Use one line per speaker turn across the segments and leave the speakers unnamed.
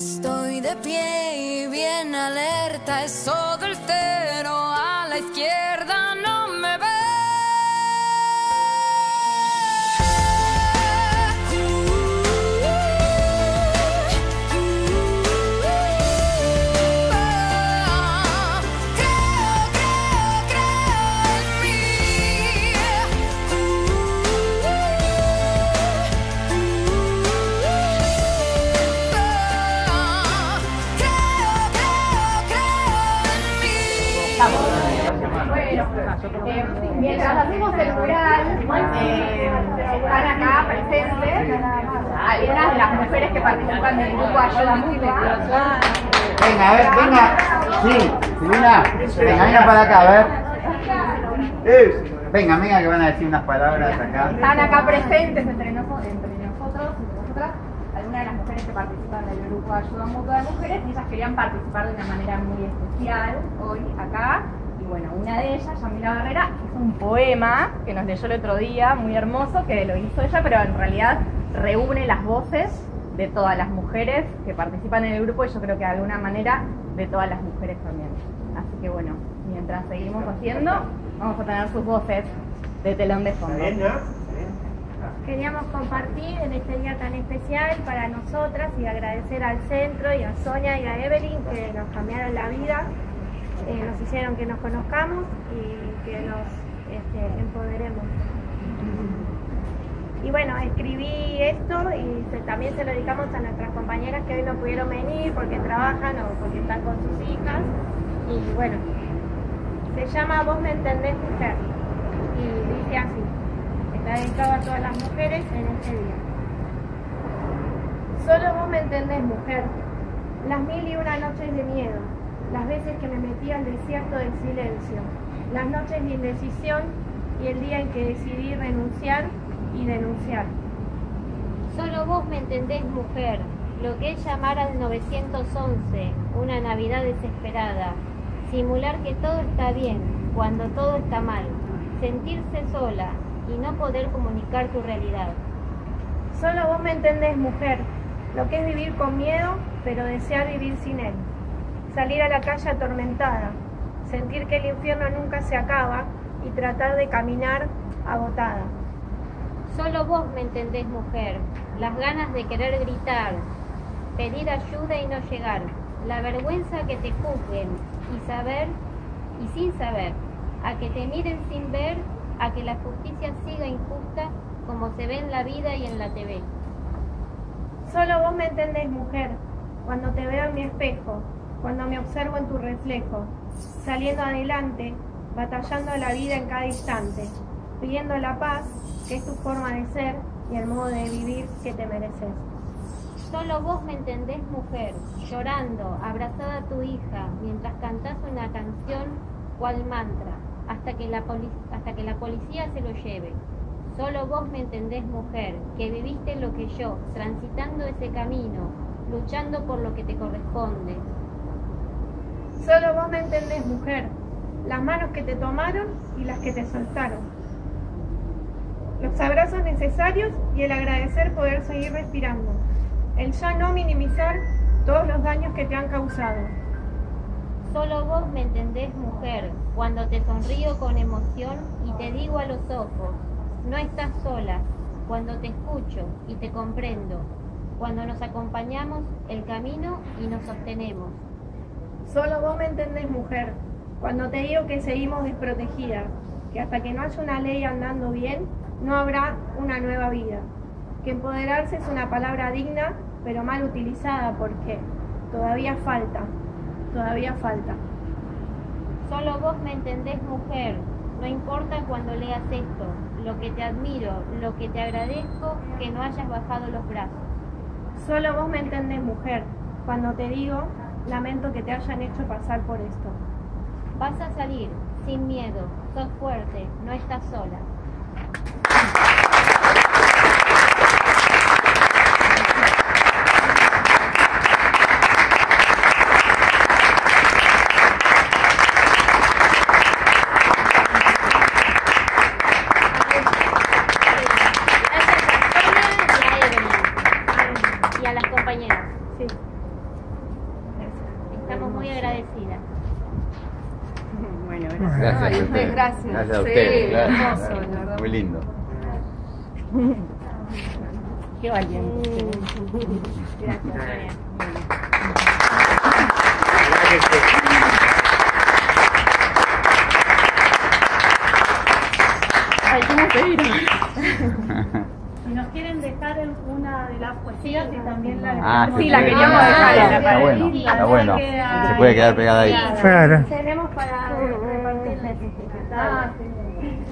Estoy de pie y bien alerta, es todo el cero a la izquierda,
Bueno, eh, mientras hacemos el mural, eh, están acá presentes algunas de las mujeres que participan del grupo Ayuda Mutua.
Venga, a ver, venga. Sí, Silvina. Venga, venga para acá, a ver. Venga, venga, que van a decir unas palabras acá.
Están acá presentes entre, noso- entre nosotros y nosotras algunas de las mujeres que participan del grupo Ayuda Mutua de Mujeres y ellas querían participar de una manera muy especial hoy acá. Y bueno, una de ellas, Yamila Barrera, hizo un poema que nos leyó el otro día, muy hermoso, que lo hizo ella, pero en realidad reúne las voces de todas las mujeres que participan en el grupo y yo creo que de alguna manera de todas las mujeres también. Así que bueno, mientras seguimos haciendo, vamos a tener sus voces de telón de fondo.
Queríamos compartir en este día tan especial para nosotras y agradecer al centro y a Sonia y a Evelyn que nos cambiaron la vida, eh, nos hicieron que nos conozcamos y que nos este, empoderemos. Y bueno, escribí esto y también se lo dedicamos a nuestras compañeras que hoy no pudieron venir porque trabajan o porque están con sus hijas. Y bueno, se llama Vos me entendés mujer y dice así. Está dedicado a todas las mujeres en este día. Solo vos me entendés, mujer. Las mil y una noches de miedo, las veces que me metí al desierto del silencio, las noches de indecisión y el día en que decidí renunciar y denunciar.
Solo vos me entendés, mujer, lo que es llamar al 911, una Navidad desesperada, simular que todo está bien cuando todo está mal, sentirse sola y no poder comunicar tu realidad.
Solo vos me entendés, mujer, lo que es vivir con miedo, pero desear vivir sin él. Salir a la calle atormentada, sentir que el infierno nunca se acaba y tratar de caminar agotada.
Solo vos me entendés, mujer, las ganas de querer gritar, pedir ayuda y no llegar, la vergüenza que te juzguen y saber y sin saber, a que te miren sin ver, a que la justicia siga injusta como se ve en la vida y en la TV.
Solo vos me entendés, mujer, cuando te veo en mi espejo, cuando me observo en tu reflejo, saliendo adelante, batallando la vida en cada instante, pidiendo la paz, que es tu forma de ser y el modo de vivir que te mereces.
Solo vos me entendés, mujer, llorando, abrazada a tu hija, mientras cantás una canción cual mantra, hasta que, la hasta que la policía se lo lleve. Solo vos me entendés, mujer, que viviste lo que yo, transitando ese camino, luchando por lo que te corresponde.
Solo vos me entendés, mujer, las manos que te tomaron y las que te soltaron. Los abrazos necesarios y el agradecer poder seguir respirando. El ya no minimizar todos los daños que te han causado.
Solo vos me entendés, mujer, cuando te sonrío con emoción y te digo a los ojos, no estás sola, cuando te escucho y te comprendo, cuando nos acompañamos el camino y nos sostenemos.
Solo vos me entendés, mujer, cuando te digo que seguimos desprotegidas, que hasta que no haya una ley andando bien, no habrá una nueva vida. Que empoderarse es una palabra digna, pero mal utilizada porque todavía falta, todavía falta.
Solo vos me entendés, mujer, no importa cuando leas esto, lo que te admiro, lo que te agradezco, que no hayas bajado los brazos.
Solo vos me entendés, mujer, cuando te digo, lamento que te hayan hecho pasar por esto.
Vas a salir, sin miedo, sos fuerte, no estás sola. Y a las compañeras.
Sí.
Estamos muy agradecidas.
Bueno,
Gracias a ustedes.
gracias.
Gracias a
Sí,
ustedes. claro,
hermoso,
claro.
la verdad.
Muy lindo.
Qué valiente.
Gracias, Sonia.
Ay, ¿cómo pedir?
Si nos quieren dejar en una de las poesías y también la
Ah,
Sí, la queríamos
ah,
dejar en la
Está
pared.
bueno,
Sí,
está bueno. Se puede quedar pegada ahí.
Claro.
Tenemos para repartirles. Ah,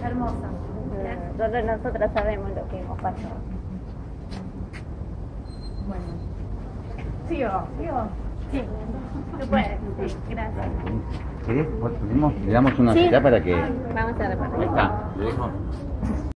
hermosa.
Nosotros, nosotras sabemos lo que hemos pasado.
¿Sigo? ¿Sigo? Sí. Tú puedes. Sí, gracias.
¿Sí? ¿Vos tuvimos? Le damos una cita para que...
Vamos a repartir.
Ahí está. Le dejo.